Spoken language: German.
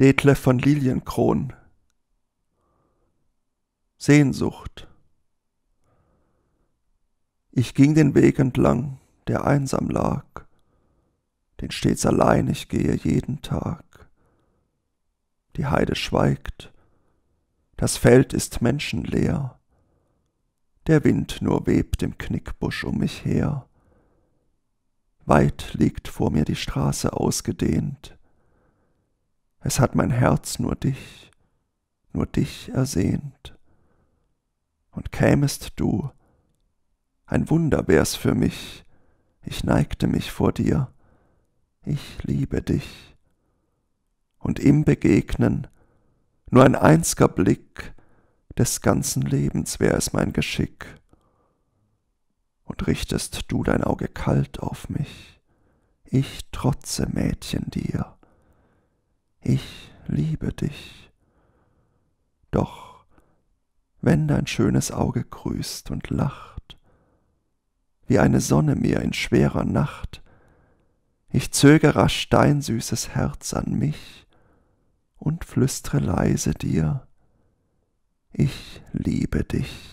Detlef von Lilienkron. Sehnsucht. Ich ging den Weg entlang, der einsam lag, den stets allein ich gehe jeden Tag. Die Heide schweigt, das Feld ist menschenleer, der Wind nur webt im Knickbusch um mich her. Weit liegt vor mir die Straße ausgedehnt, es hat mein Herz nur dich, nur dich ersehnt. Und kämest du, ein Wunder wär's für mich, ich neigte mich vor dir, ich liebe dich. Und im Begegnen, nur ein einzger Blick des ganzen Lebens wär es mein Geschick. Und richtest du dein Auge kalt auf mich, ich trotze Mädchen dir ich liebe dich. Doch wenn dein schönes Auge grüßt und lacht, wie eine Sonne mir in schwerer Nacht, ich zöge rasch dein süßes Herz an mich und flüstre leise dir, ich liebe dich.